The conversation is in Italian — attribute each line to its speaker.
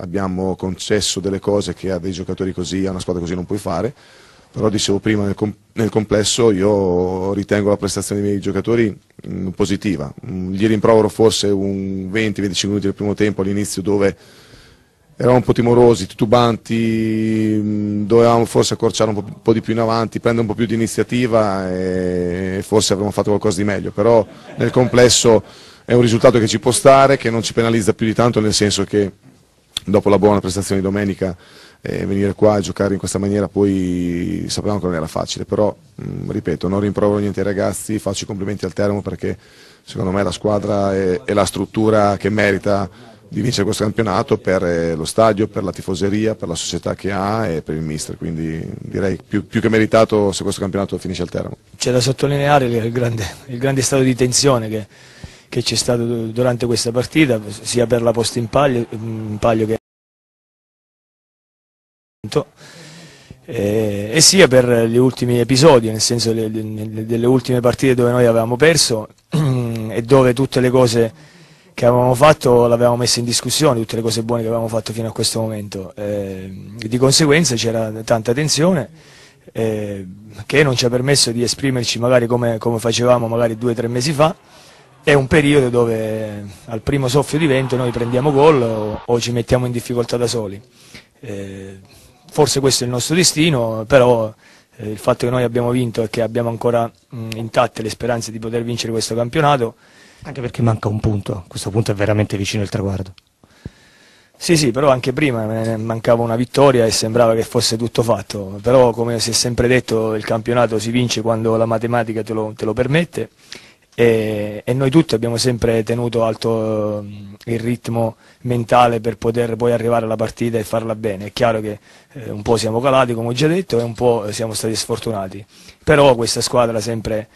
Speaker 1: abbiamo concesso delle cose che a dei giocatori così, a una squadra così non puoi fare, però dicevo prima nel, com nel complesso io ritengo la prestazione dei miei giocatori mh, mm, positiva, mh, gli rimprovero forse un 20-25 minuti del primo tempo all'inizio dove eravamo un po' timorosi, titubanti, dovevamo forse accorciare un po', un po', di più in avanti, prendere un po' più di iniziativa e forse avremmo fatto qualcosa di meglio, però nel complesso è un risultato che ci può stare, che non ci penalizza più di tanto, nel senso che dopo la buona prestazione di domenica eh, venire qua a giocare in questa maniera poi sapevamo che non era facile, però mh, ripeto, non rimprovero niente ai ragazzi, faccio i complimenti al Teramo perché secondo me la squadra è, è la struttura che merita di vincere questo campionato per eh, lo stadio, per la tifoseria, per la società che ha e per il mister, quindi direi più, più che meritato se questo campionato finisce al Teramo.
Speaker 2: C'è da sottolineare il grande, il grande, stato di tensione che, che c'è stato durante questa partita, sia per la posta in palio, in palio che eh, e sia per gli ultimi episodi, nel senso delle ultime partite dove noi avevamo perso e dove tutte le cose che avevamo fatto l'avevamo messa in discussione, tutte le cose buone che avevamo fatto fino a questo momento. Eh, di conseguenza c'era tanta tensione eh, che non ci ha permesso di esprimerci magari come, come facevamo magari due o tre mesi fa. È un periodo dove al primo soffio di vento noi prendiamo gol o, o ci mettiamo in difficoltà da soli. Eh, forse questo è il nostro destino, però eh, il fatto che noi abbiamo vinto e che abbiamo ancora mh, intatte le speranze di poter vincere questo campionato
Speaker 3: anche perché manca un punto, a questo punto è veramente vicino il traguardo.
Speaker 2: Sì, sì, però anche prima mancava una vittoria e sembrava che fosse tutto fatto, però come si è sempre detto il campionato si vince quando la matematica te lo, te lo permette e, e, noi tutti abbiamo sempre tenuto alto il ritmo mentale per poter poi arrivare alla partita e farla bene. È chiaro che eh, un po' siamo calati come ho già detto e un po' siamo stati sfortunati, però questa squadra sempre